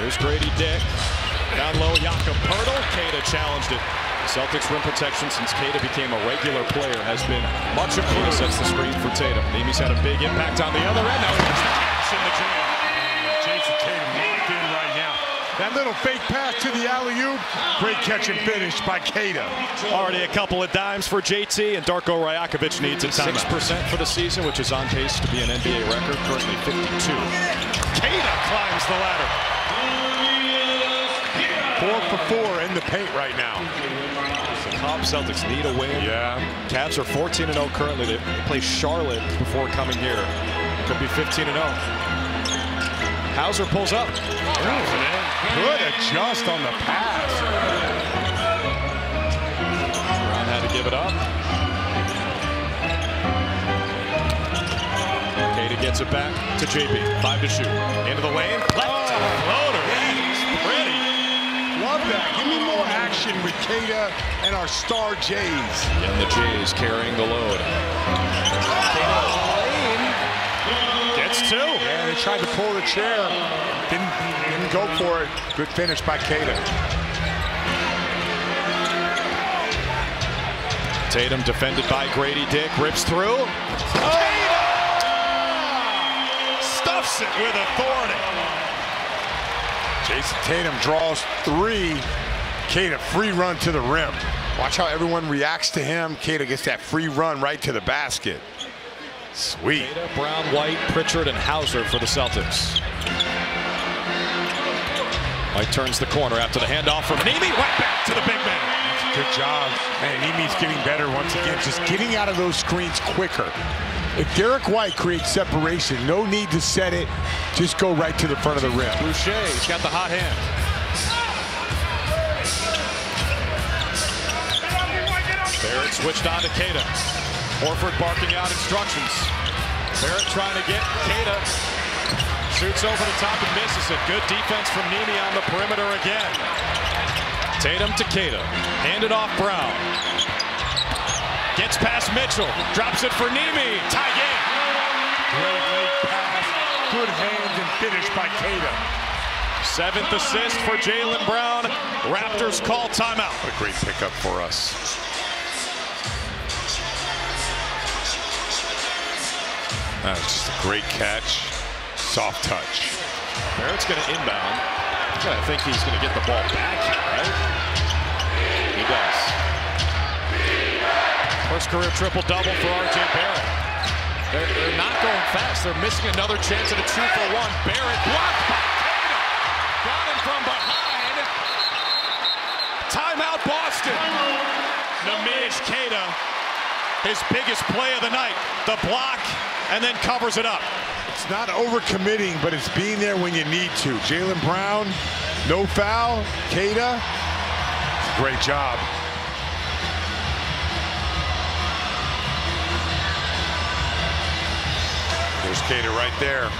Here's Grady Dick. Down low, Jakob Poeltl. Queta challenged it. Celtics rim protection since Queta became a regular player has been much improved. Sets the screen for Tatum. Nemi's had a big impact on the other end. Now the catch in the jam. Jayson Tatum locked in right now. That little fake pass to the alley-oop. Great catch and finish by Queta. Already a couple of dimes for JT, and Darko Rajakovic needs a timeout. 6% for the season, which is on pace to be an NBA record, currently 52. Queta climbs the ladder. Four for four in the paint right now. The Cobb Celtics need a win. Yeah. Cavs are 14-0 currently. They play Charlotte before coming here. Could be 15-0. Hauser pulls up. Good adjust on the pass. Brown had to give it up. Queta gets it back to JB. Five to shoot. Into the lane. Left oh. floater. That's pretty. Love that. Give me more action with Queta and our star Jays. And the Jays carrying the load. Gets two. Yeah, they tried to pull the chair. Didn't, didn't go for it. Good finish by Queta. Tatum defended by Grady Dick. Rips through. Queta! Stuffs it with authority. Jayson Tatum draws three. Queta free run to the rim. Watch how everyone reacts to him. Queta gets that free run right to the basket. Sweet. Brown, White, Pritchard, and Hauser for the Celtics. White turns the corner after the handoff from Nemi. Right back to the big man. Good job. Man, Nemi's getting better once again, just getting out of those screens quicker. If Derrick White creates separation, no need to set it. Just go right to the front of the rim. Boucher, he's got the hot hand. Switched on to Queta. Horford barking out instructions. Barrett trying to get Queta. Shoots over the top and misses it. Good defense from Nemi on the perimeter again. Tatum to Queta. Handed off Brown. Gets past Mitchell. Drops it for Nemi. Tie game. Great late pass. Good hands and finish by Queta. Seventh assist for Jaylen Brown. Raptors call timeout. What a great pickup for us. That was just a great catch. Soft touch. Barrett's going to inbound. I think he's going to get the ball back right? He does. First career triple-double for R.J. Barrett. They're, they're, not going fast. They're missing another chance at a two for one. Barrett blocked by Queta. Got him from behind. Timeout Boston. Neemias Queta, his biggest play of the night. The block and then covers it up. It's not overcommitting, but it's being there when you need to. Jaylen Brown, no foul. Queta, great job. There's Queta right there.